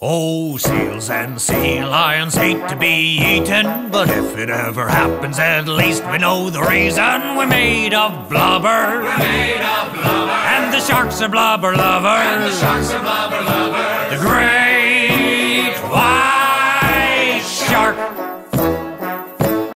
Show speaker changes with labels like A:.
A: Oh, seals and sea lions hate to be eaten, but if it ever happens, at least we know the reason. We're made of blubber.
B: We're made of blubber.
A: And the sharks are blubber lovers.
B: And the sharks are blubber